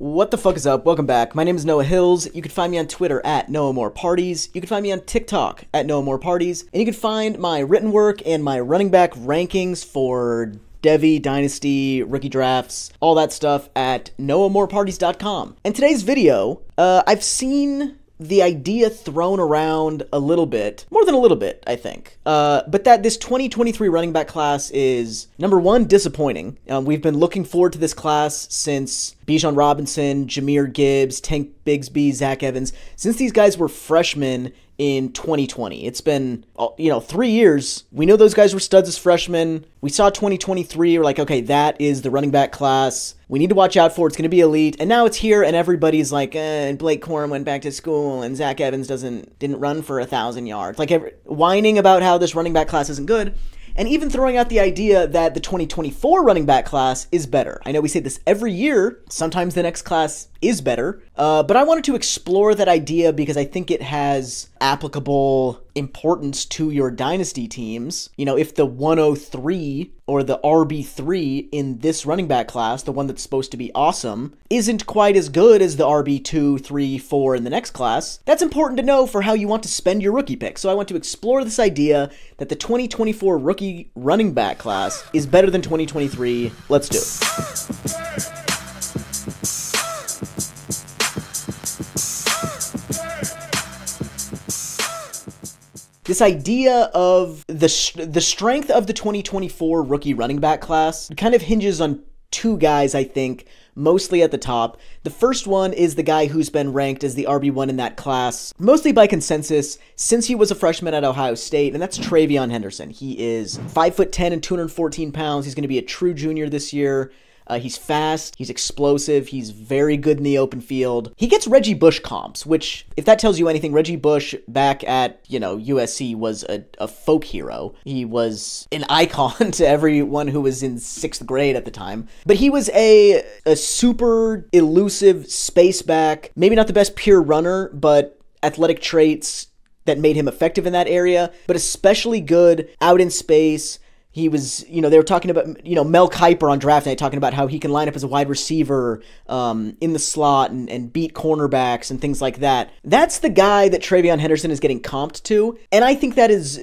What the fuck is up? Welcome back. My name is Noah Hills. You can find me on Twitter at Noah More Parties. You can find me on TikTok at Noah More Parties. And you can find my written work and my running back rankings for Devy, Dynasty, rookie drafts, all that stuff at noahmoreparties.com. And today's video, uh, I've seen the idea thrown around a little bit, more than a little bit, I think. Uh, but that this 2023 running back class is number one disappointing. Um, we've been looking forward to this class since Bijan Robinson, Jahmyr Gibbs, Tank Bigsby, Zach Evans, since these guys were freshmen in 2020. It's been, uh, you know, three years. We know those guys were studs as freshmen. We saw 2023. We're like, okay, that is the running back class. We need to watch out for. It's going to be elite. And now it's here, and everybody's like, eh, Blake Corum went back to school, and Zach Evans doesn't didn't run for a thousand yards. Like every, whining about how this running back class isn't good and even throwing out the idea that the 2024 running back class is better. I know we say this every year, sometimes the next class is better, uh, but I wanted to explore that idea because I think it has applicable importance to your dynasty teams. You know, if the 103 or the RB3 in this running back class, the one that's supposed to be awesome, isn't quite as good as the RB2, 3, 4 in the next class, that's important to know for how you want to spend your rookie pick. So I want to explore this idea that the 2024 rookie running back class is better than 2023. Let's do it. This idea of the the strength of the 2024 rookie running back class kind of hinges on two guys, I think, mostly at the top. The first one is the guy who's been ranked as the RB1 in that class, mostly by consensus, since he was a freshman at Ohio State, and that's TreVeyon Henderson. He is 5'10 and 214 pounds. He's going to be a true junior this year. Uh, he's fast, he's explosive, he's very good in the open field. He gets Reggie Bush comps, which, if that tells you anything, Reggie Bush back at, you know, USC was a, a folk hero. He was an icon to everyone who was in sixth grade at the time. But he was a, a super elusive space back, maybe not the best pure runner, but athletic traits that made him effective in that area, but especially good out in space he was, you know, they were talking about, you know, Mel Kiper on draft night talking about how he can line up as a wide receiver um, in the slot and, and beat cornerbacks and things like that. That's the guy that TreVeyon Henderson is getting comped to. And I think that is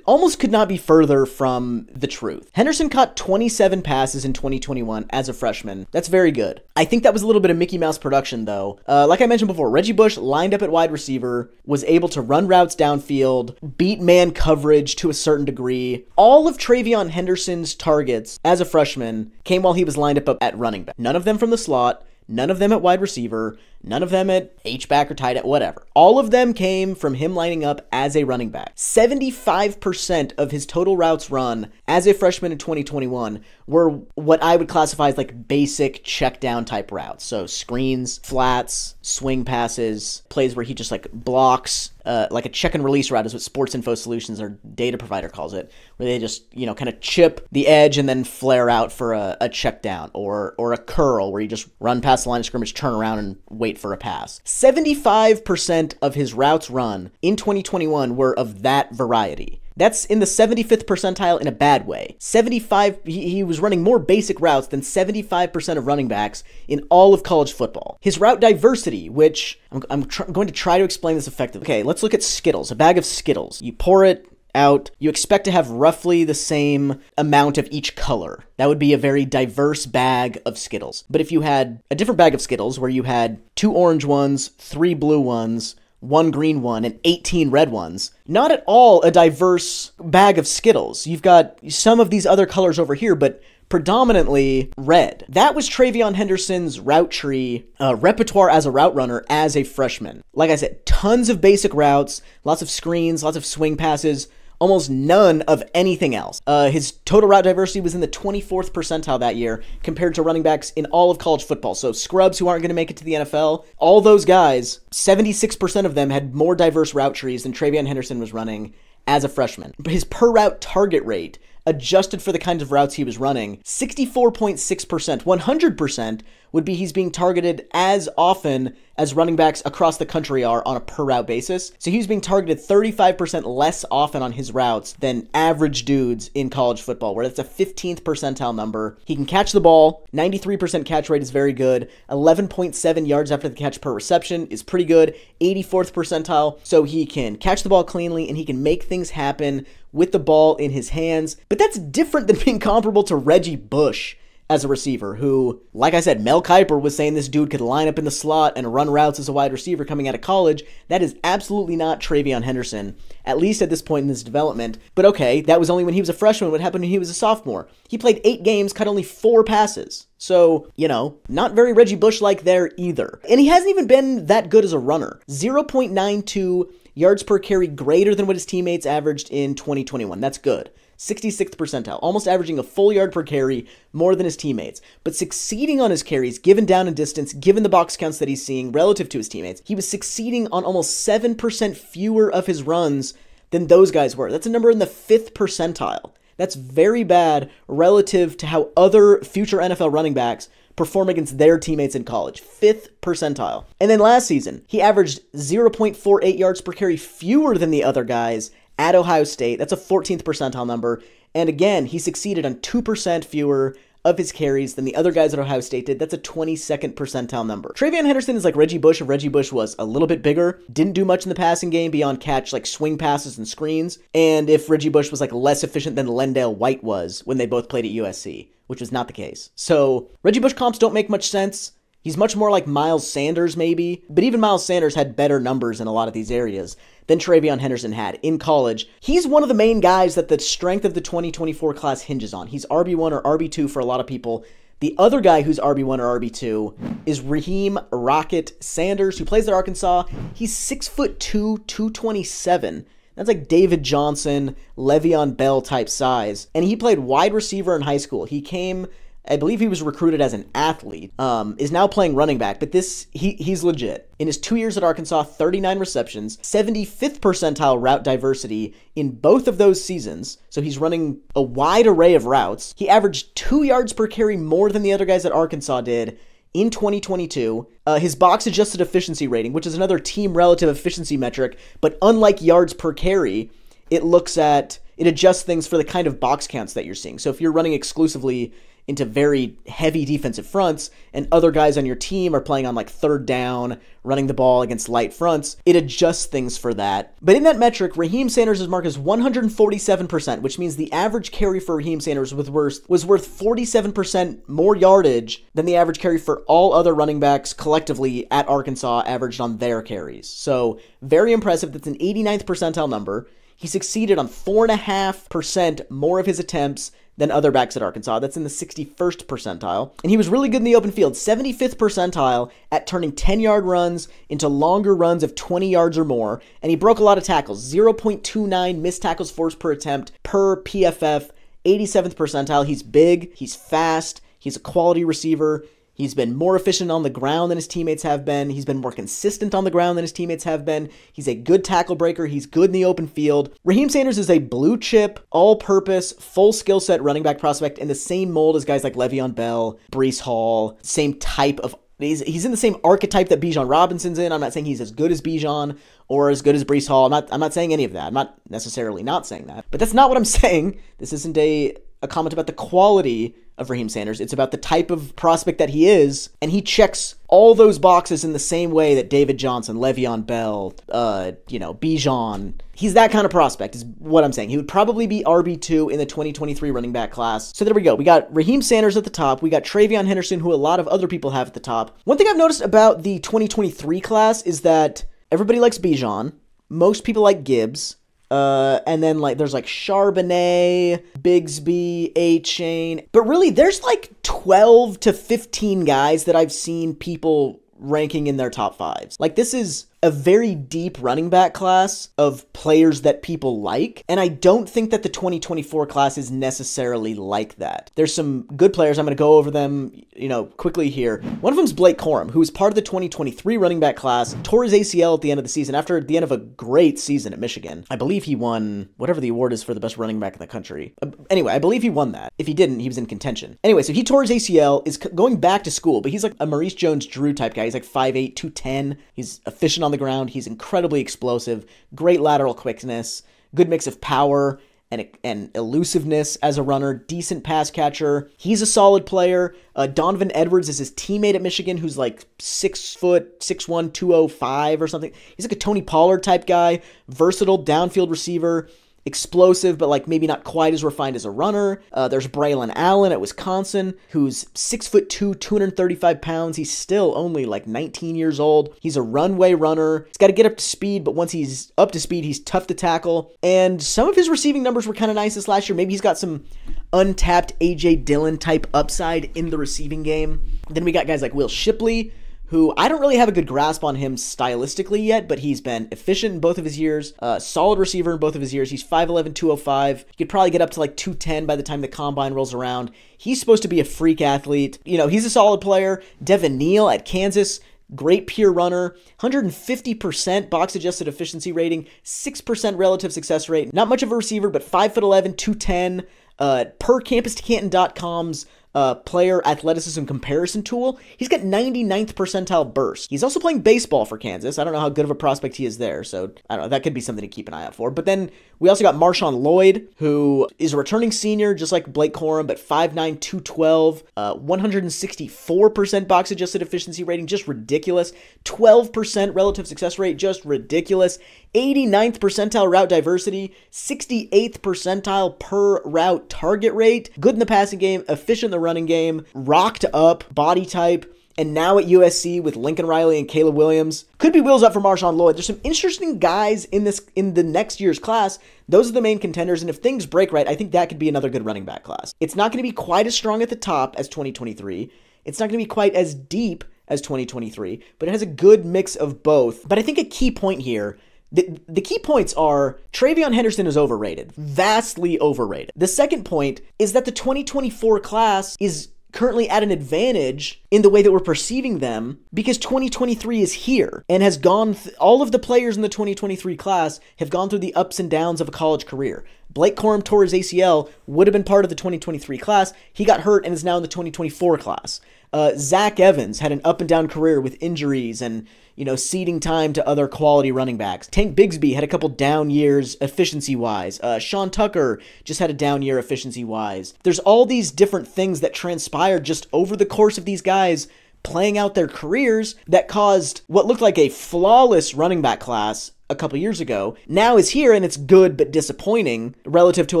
almost could not be further from the truth. Henderson caught 27 passes in 2021 as a freshman. That's very good. I think that was a little bit of Mickey Mouse production, though. Uh, like I mentioned before, Reggie Bush lined up at wide receiver, was able to run routes downfield, beat man coverage to a certain degree. All of TreVeyon Henderson's targets as a freshman came while he was lined up at running back. None of them from the slot, none of them at wide receiver, None of them at H-back or tight end, whatever. All of them came from him lining up as a running back. 75% of his total routes run as a freshman in 2021 were what I would classify as like basic check down type routes. So screens, flats, swing passes, plays where he just like blocks, uh, like a check and release route is what Sports Info Solutions, or data provider, calls it, where they just you know kind of chip the edge and then flare out for a, a check down, or or a curl where you just run past the line of scrimmage, turn around, and wait for a pass. 75% of his routes run in 2021 were of that variety. That's in the 75th percentile in a bad way. 75, he, he, was running more basic routes than 75% of running backs in all of college football. His route diversity, which I'm, I'm tr- going to try to explain this effectively. Okay, let's look at Skittles, a bag of Skittles. You pour it out, you expect to have roughly the same amount of each color. That would be a very diverse bag of Skittles. But if you had a different bag of Skittles where you had two orange ones, three blue ones, one green one, and 18 red ones, not at all a diverse bag of Skittles. You've got some of these other colors over here, but predominantly red. That was TreVeyon Henderson's route tree uh, repertoire as a route runner as a freshman. Like I said, tons of basic routes, lots of screens, lots of swing passes, almost none of anything else. Uh, his total route diversity was in the 24th percentile that year compared to running backs in all of college football. So scrubs who aren't going to make it to the NFL, all those guys, 76% of them had more diverse route trees than TreVeyon Henderson was running as a freshman. But his per route target rate adjusted for the kinds of routes he was running, 64.6%, 100% would be he's being targeted as often as running backs across the country are on a per route basis. So he was being targeted 35% less often on his routes than average dudes in college football, where that's a 15th percentile number. He can catch the ball, 93% catch rate is very good, 11.7 yards after the catch per reception is pretty good, 84th percentile. So he can catch the ball cleanly and he can make things happen with the ball in his hands. But that's different than being comparable to Reggie Bush as a receiver who, like I said, Mel Kiper was saying this dude could line up in the slot and run routes as a wide receiver coming out of college. That is absolutely not TreVeyon Henderson, at least at this point in his development. But okay, that was only when he was a freshman. What happened when he was a sophomore? He played eight games, cut only four passes. So, you know, not very Reggie Bush like there either. And he hasn't even been that good as a runner. 0.92 yards per carry greater than what his teammates averaged in 2021. That's good. 66th percentile, almost averaging a full yard per carry more than his teammates, but succeeding on his carries given down and distance, given the box counts that he's seeing relative to his teammates. He was succeeding on almost 7% fewer of his runs than those guys were. That's a number in the fifth percentile. That's very bad relative to how other future NFL running backs perform against their teammates in college. Fifth percentile. And then last season, he averaged 0.48 yards per carry fewer than the other guys at Ohio State. That's a 14th percentile number. And again, he succeeded on 2% fewer of his carries than the other guys at Ohio State did. That's a 22nd percentile number. TreVeyon Henderson is like Reggie Bush if Reggie Bush was a little bit bigger, didn't do much in the passing game beyond catch like swing passes and screens, and if Reggie Bush was like less efficient than LenDale White was when they both played at USC, which was not the case. So Reggie Bush comps don't make much sense. He's much more like Miles Sanders, maybe, but even Miles Sanders had better numbers in a lot of these areas than TreVeyon Henderson had in college. He's one of the main guys that the strength of the 2024 class hinges on. He's RB1 or RB2 for a lot of people. The other guy who's RB1 or RB2 is Raheem Rocket Sanders, who plays at Arkansas. He's six foot two, 227. That's like David Johnson, Le'Veon Bell type size. And he played wide receiver in high school. He came I believe he was recruited as an athlete, um, is now playing running back, but this, he, he's legit. In his two years at Arkansas, 39 receptions, 75th percentile route diversity in both of those seasons. So he's running a wide array of routes. He averaged two yards per carry more than the other guys at Arkansas did in 2022. Uh, his box adjusted efficiency rating, which is another team relative efficiency metric, but unlike yards per carry, it looks at, it adjusts things for the kind of box counts that you're seeing. So if you're running exclusively into very heavy defensive fronts, and other guys on your team are playing on like third down, running the ball against light fronts, it adjusts things for that. But in that metric, Raheem Sanders' mark is 147%, which means the average carry for Raheem Sanders was worth, was worth 47% more yardage than the average carry for all other running backs collectively at Arkansas averaged on their carries. So, very impressive. That's an 89th percentile number. He succeeded on 4.5% more of his attempts than other backs at Arkansas. That's in the 61st percentile. And he was really good in the open field, 75th percentile at turning 10 yard runs into longer runs of 20 yards or more. And he broke a lot of tackles, 0.29 missed tackles forced per attempt per PFF, 87th percentile. He's big, he's fast, he's a quality receiver. He's been more efficient on the ground than his teammates have been. He's been more consistent on the ground than his teammates have been. He's a good tackle breaker. He's good in the open field. Raheem Sanders is a blue chip, all purpose, full skill set running back prospect in the same mold as guys like Le'Veon Bell, Breece Hall, same type of. He's, he's in the same archetype that Bijan Robinson's in. I'm not saying he's as good as Bijan or as good as Breece Hall. I'm not, I'm not saying any of that. I'm not necessarily not saying that. But that's not what I'm saying. This isn't a, a comment about the quality of Raheem Sanders. It's about the type of prospect that he is, and he checks all those boxes in the same way that David Johnson, Le'Veon Bell, uh, you know, Bijan. He's that kind of prospect, is what I'm saying. He would probably be RB2 in the 2023 running back class. So there we go. We got Raheem Sanders at the top. We got TreVeyon Henderson, who a lot of other people have at the top. One thing I've noticed about the 2023 class is that everybody likes Bijan. Most people like Gibbs. Uh, and then like there's like Charbonnet, Bigsby, Achane. But really, there's like 12 to 15 guys that I've seen people ranking in their top fives. Like this is a very deep running back class of players that people like. And I don't think that the 2024 class is necessarily like that. There's some good players. I'm going to go over them, you know, quickly here. One of them is Blake Corum, who was part of the 2023 running back class, tore his ACL at the end of the season after the end of a great season at Michigan. I believe he won whatever the award is for the best running back in the country. Uh, anyway, I believe he won that. If he didn't, he was in contention. Anyway, so he tore his ACL, is going back to school, but he's like a Maurice Jones Drew type guy. He's like 5'8, 210. He's efficient on the ground. He's incredibly explosive, great lateral quickness, good mix of power and, and elusiveness as a runner, decent pass catcher. He's a solid player. Uh, Donovan Edwards is his teammate at Michigan, who's like six foot, six one, two oh five or something. He's like a Tony Pollard type guy, versatile downfield receiver explosive, but like maybe not quite as refined as a runner. Uh, there's Braylon Allen at Wisconsin, who's six foot two, 235 pounds. He's still only like 19 years old. He's a runway runner. He's got to get up to speed, but once he's up to speed, he's tough to tackle. And some of his receiving numbers were kind of nice this last year. Maybe he's got some untapped AJ Dillon type upside in the receiving game. Then we got guys like Will Shipley who I don't really have a good grasp on him stylistically yet, but he's been efficient in both of his years, uh, solid receiver in both of his years. He's 5'11, 205. He could probably get up to like 210 by the time the combine rolls around. He's supposed to be a freak athlete. You know, he's a solid player. Devin Neal at Kansas, great pure runner, 150% box adjusted efficiency rating, 6% relative success rate. Not much of a receiver, but 5'11, 210. Uh, per campus2canton.com's uh, player athleticism comparison tool, he's got 99th percentile burst. He's also playing baseball for Kansas. I don't know how good of a prospect he is there, so I don't know. That could be something to keep an eye out for. But then we also got Marshawn Lloyd, who is a returning senior, just like Blake Corum, but 5'9, 212, uh, 164% box adjusted efficiency rating, just ridiculous. 12% relative success rate, just ridiculous. 89th percentile route diversity, 68th percentile per route target rate, good in the passing game, efficient in the running game, rocked up body type, and now at USC with Lincoln Riley and Caleb Williams. Could be wheels up for Marshawn Lloyd. There's some interesting guys in this in the next year's class. Those are the main contenders, and if things break right, I think that could be another good running back class. It's not going to be quite as strong at the top as 2023. It's not going to be quite as deep as 2023, but it has a good mix of both. But I think a key point here the, the key points are TreVeyon Henderson is overrated, vastly overrated. The second point is that the 2024 class is currently at an advantage in the way that we're perceiving them because 2023 is here and has gone th- all of the players in the 2023 class have gone through the ups and downs of a college career. Blake Corum tore his ACL, would have been part of the 2023 class. He got hurt and is now in the 2024 class. Uh, Zach Evans had an up and down career with injuries and you know, ceding time to other quality running backs. Tank Bigsby had a couple down years efficiency wise. Uh, Sean Tucker just had a down year efficiency wise. There's all these different things that transpired just over the course of these guys playing out their careers that caused what looked like a flawless running back class a couple years ago now is here and it's good but disappointing relative to a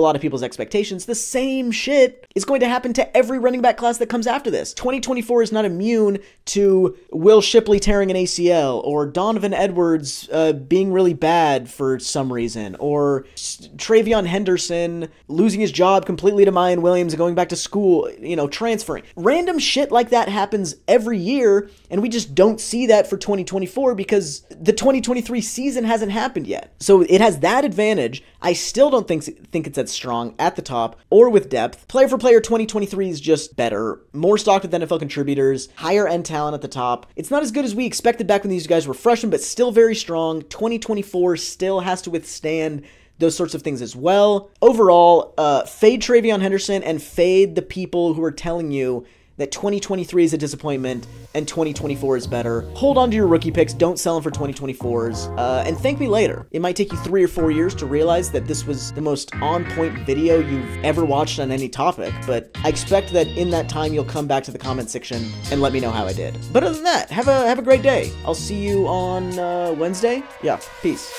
lot of people's expectations. The same shit is going to happen to every running back class that comes after this. 2024 is not immune to Will Shipley tearing an ACL or Donovan Edwards uh, being really bad for some reason or TreVeyon Henderson losing his job completely to Miyan Williams and going back to school, you know, transferring. Random shit like that happens every year and we just don't see that for 2024 because the 2023 season hasn't happened yet. So it has that advantage. I still don't think think it's that strong at the top or with depth. Player for player 2023 is just better, more stocked with NFL contributors, higher end talent at the top. It's not as good as we expected back when these guys were freshmen, but still very strong. 2024 still has to withstand those sorts of things as well. Overall, uh, fade TreVeyon Henderson and fade the people who are telling you that 2023 is a disappointment and 2024 is better. Hold on to your rookie picks. Don't sell them for 2024s. Uh, and thank me later. It might take you three or four years to realize that this was the most on point video you've ever watched on any topic, but I expect that in that time you'll come back to the comment section and let me know how I did. But other than that, have a have a great day. I'll see you on uh, Wednesday. Yeah, peace.